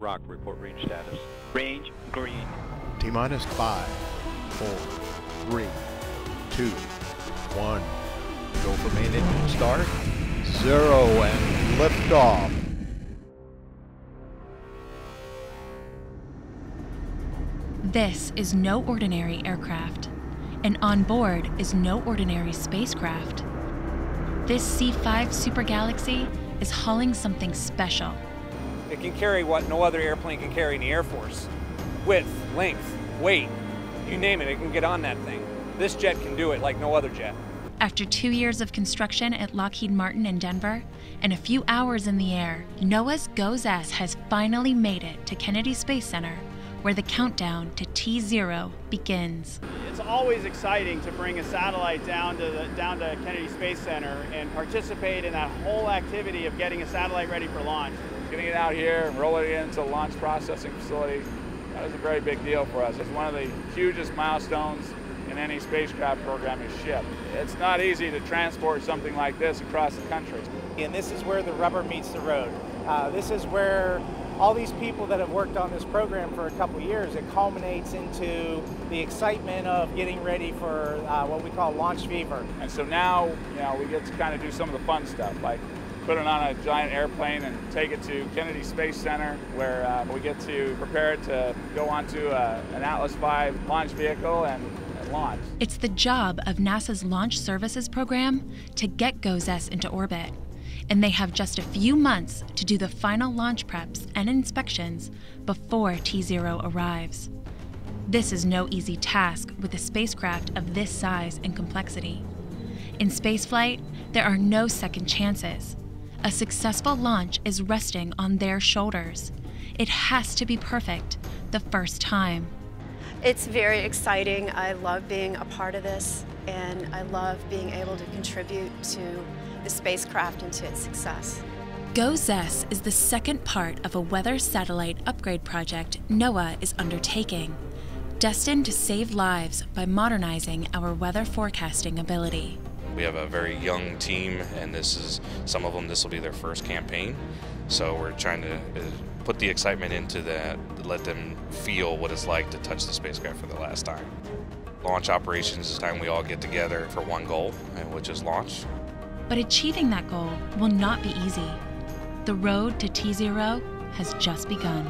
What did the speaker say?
Rock, report range status. Range green. T minus five, four, three, two, one. Go for main engine start. Zero and liftoff. This is no ordinary aircraft, and on board is no ordinary spacecraft. This C5 Super Galaxy is hauling something special. It can carry what no other airplane can carry in the Air Force width, length, weight, you name it, it can get on that thing. This jet can do it like no other jet. After two years of construction at Lockheed Martin in Denver and a few hours in the air, NOAA's GOES-S has finally made it to Kennedy Space Center, where the countdown to T0 begins. It's always exciting to bring a satellite down to the, down to Kennedy Space Center and participate in that whole activity of getting a satellite ready for launch. Getting it out here and rolling it into the launch processing facility, that is a very big deal for us. It's one of the hugest milestones in any spacecraft program is ship. It's not easy to transport something like this across the country. And this is where the rubber meets the road. Uh, this is where all these people that have worked on this program for a couple years, it culminates into the excitement of getting ready for uh, what we call launch fever. And so now, you know, we get to kind of do some of the fun stuff, like put it on a giant airplane and take it to Kennedy Space Center, where uh, we get to prepare it to go onto a, an Atlas V launch vehicle and, and launch. It's the job of NASA's Launch Services Program to get GOES-S into orbit. And they have just a few months to do the final launch preps and inspections before T0 arrives. This is no easy task with a spacecraft of this size and complexity. In spaceflight, there are no second chances. A successful launch is resting on their shoulders. It has to be perfect the first time. It's very exciting. I love being a part of this, and I love being able to contribute to the spacecraft and to its success. GOES-S is the second part of a weather satellite upgrade project NOAA is undertaking, destined to save lives by modernizing our weather forecasting ability. We have a very young team, and this is some of them. This will be their first campaign, so we're trying to uh, put the excitement into that, let them feel what it's like to touch the spacecraft for the last time. Launch operations is time we all get together for one goal, which is launch. But achieving that goal will not be easy. The road to T0 has just begun.